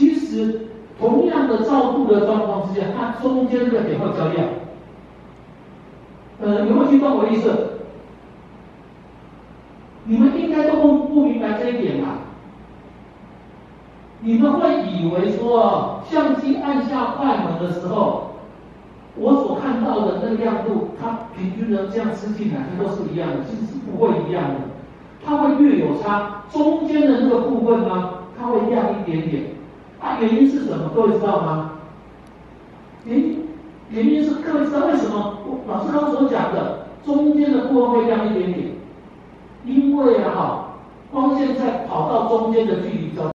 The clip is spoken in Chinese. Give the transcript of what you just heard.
其实同样的照度的状况之下，它中间这个点会较亮。呃，有没有听懂我意思？你们应该都不不明白这一点吧？你们会以为说，相机按下快门的时候，我所看到的那个亮度，它平均的这样吃进来，它都是一样的，其实不会一样的，它会略有差。中间的那个部分呢，它会亮一点点。啊，原因是什么？各位知道吗？原原因是各位知道为什么？我老师刚刚所讲的，中间的部分会亮一点点，因为啊，光线在跑到中间的距离较。